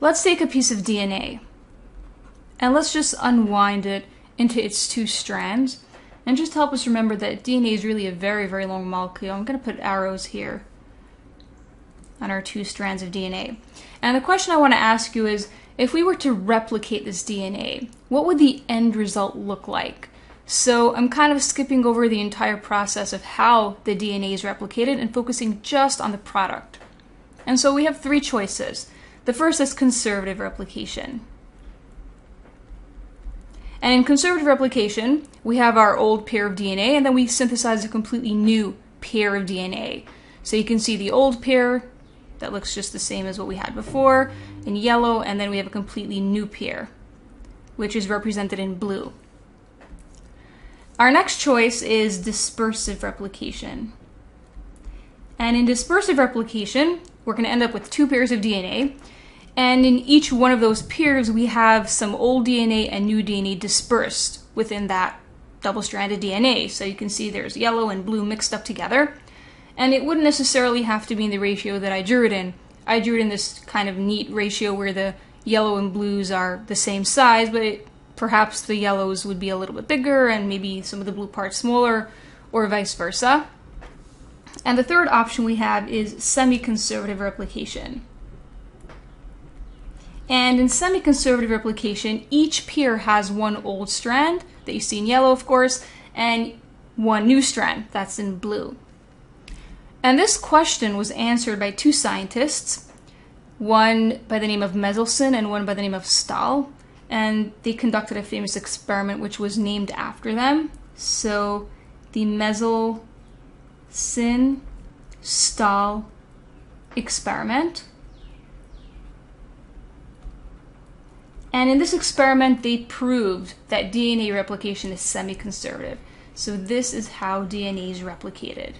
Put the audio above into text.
let's take a piece of DNA and let's just unwind it into its two strands and just help us remember that DNA is really a very, very long molecule. I'm going to put arrows here on our two strands of DNA. And the question I want to ask you is if we were to replicate this DNA, what would the end result look like? So I'm kind of skipping over the entire process of how the DNA is replicated and focusing just on the product. And so we have three choices. The first is conservative replication. And in conservative replication, we have our old pair of DNA and then we synthesize a completely new pair of DNA. So you can see the old pair that looks just the same as what we had before in yellow, and then we have a completely new pair, which is represented in blue. Our next choice is dispersive replication. And in dispersive replication, we're going to end up with two pairs of DNA, and in each one of those pairs, we have some old DNA and new DNA dispersed within that double stranded DNA. So you can see there's yellow and blue mixed up together. And it wouldn't necessarily have to be in the ratio that I drew it in. I drew it in this kind of neat ratio where the yellow and blues are the same size, but it, perhaps the yellows would be a little bit bigger and maybe some of the blue parts smaller, or vice versa. And the third option we have is semi-conservative replication. And in semi-conservative replication, each pair has one old strand that you see in yellow, of course, and one new strand that's in blue. And this question was answered by two scientists, one by the name of Meselson and one by the name of Stahl. And they conducted a famous experiment which was named after them. So the Meselson Stahl experiment. And in this experiment, they proved that DNA replication is semi conservative. So, this is how DNA is replicated.